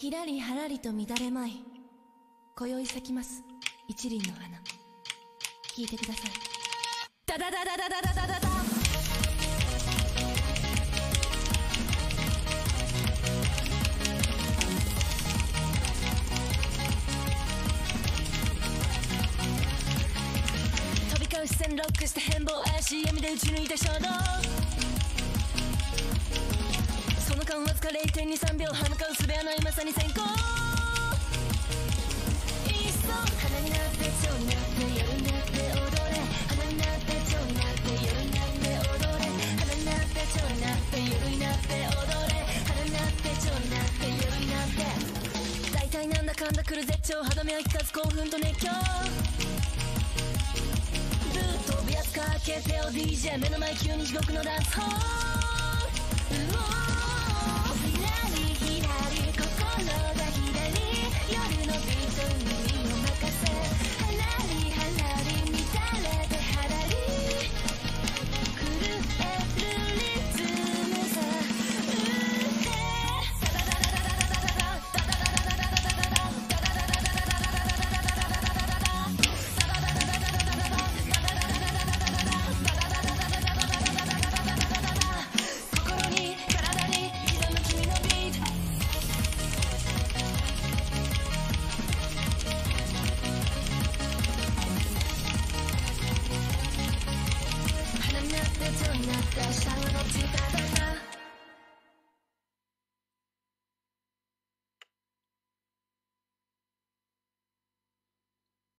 ひらりはらりと乱れまい。今宵咲きます。一輪の花。聞いてください。ダダダダダダダダダダ。飛び交う視線ロックして変貌。怪しい闇で打ち抜いた衝動。間わずか0.23秒はむかうすべはないまさに先行いっそになってになってなってれになってになってなってれになってになってなってれになってになってなって大体なんだかんだ来る絶頂歯止めは効かず興奮と熱狂ルートを飛び出かけてよ DJ 目の前急に地獄のダンスホール花になって蝶になってシャワーのついた。だ